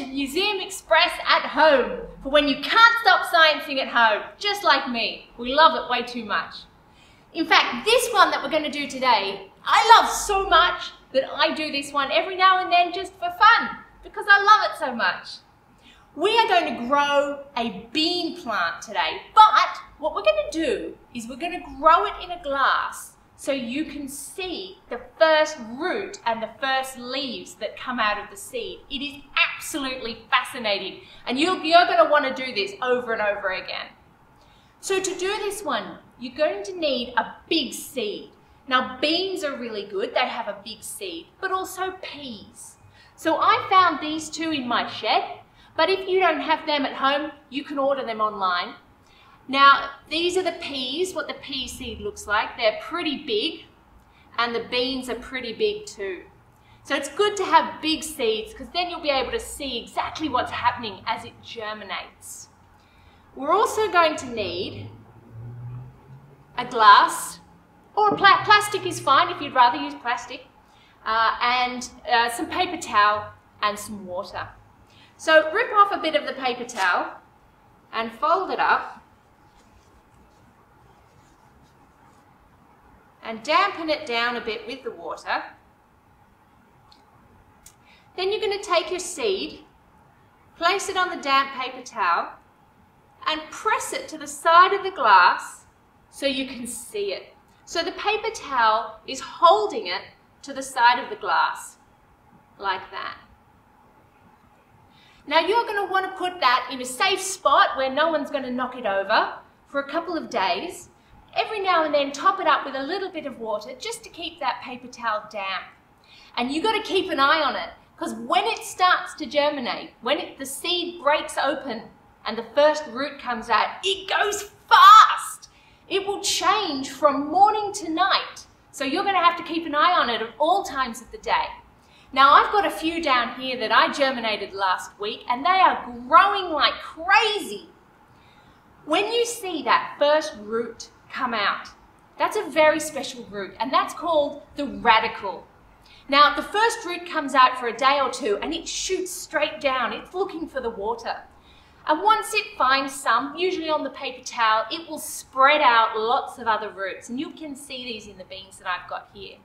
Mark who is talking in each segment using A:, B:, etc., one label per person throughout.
A: Express at home for when you can't stop sciencing at home, just like me. We love it way too much. In fact, this one that we're going to do today, I love so much that I do this one every now and then just for fun because I love it so much. We are going to grow a bean plant today, but what we're going to do is we're going to grow it in a glass so you can see the first root and the first leaves that come out of the seed. It is absolutely fascinating and you're, you're going to want to do this over and over again. So to do this one, you're going to need a big seed. Now beans are really good, they have a big seed, but also peas. So I found these two in my shed, but if you don't have them at home, you can order them online. Now, these are the peas, what the pea seed looks like. They're pretty big, and the beans are pretty big too. So it's good to have big seeds because then you'll be able to see exactly what's happening as it germinates. We're also going to need a glass, or a pla plastic is fine if you'd rather use plastic, uh, and uh, some paper towel and some water. So rip off a bit of the paper towel and fold it up and dampen it down a bit with the water. Then you're going to take your seed, place it on the damp paper towel, and press it to the side of the glass so you can see it. So the paper towel is holding it to the side of the glass, like that. Now you're going to want to put that in a safe spot where no one's going to knock it over for a couple of days every now and then top it up with a little bit of water just to keep that paper towel damp. And you've got to keep an eye on it because when it starts to germinate, when it, the seed breaks open and the first root comes out, it goes fast. It will change from morning to night. So you're going to have to keep an eye on it at all times of the day. Now I've got a few down here that I germinated last week and they are growing like crazy. When you see that first root come out. That's a very special root, and that's called the radicle. Now, the first root comes out for a day or two, and it shoots straight down. It's looking for the water. And once it finds some, usually on the paper towel, it will spread out lots of other roots. And you can see these in the beans that I've got here.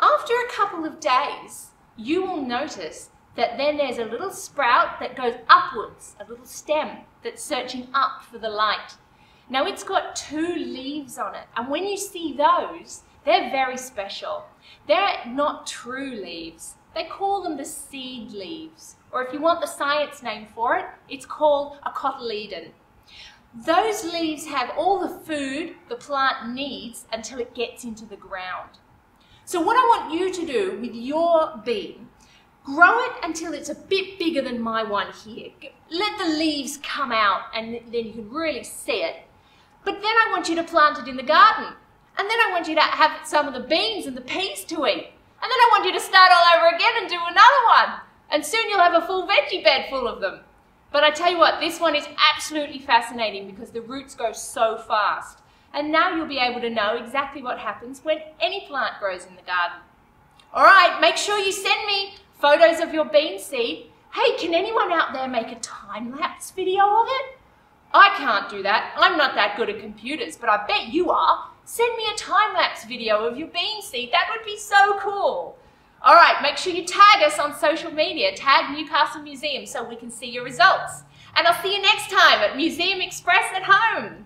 A: After a couple of days, you will notice that then there's a little sprout that goes upwards, a little stem that's searching up for the light. Now it's got two leaves on it, and when you see those, they're very special. They're not true leaves. They call them the seed leaves, or if you want the science name for it, it's called a cotyledon. Those leaves have all the food the plant needs until it gets into the ground. So what I want you to do with your bean, grow it until it's a bit bigger than my one here. Let the leaves come out and then you can really see it. But then I want you to plant it in the garden. And then I want you to have some of the beans and the peas to eat. And then I want you to start all over again and do another one. And soon you'll have a full veggie bed full of them. But I tell you what, this one is absolutely fascinating because the roots go so fast. And now you'll be able to know exactly what happens when any plant grows in the garden. All right, make sure you send me photos of your bean seed. Hey, can anyone out there make a time-lapse video of it? I can't do that. I'm not that good at computers, but I bet you are. Send me a time-lapse video of your bean seed. That would be so cool. All right, make sure you tag us on social media. Tag Newcastle Museum so we can see your results. And I'll see you next time at Museum Express at home.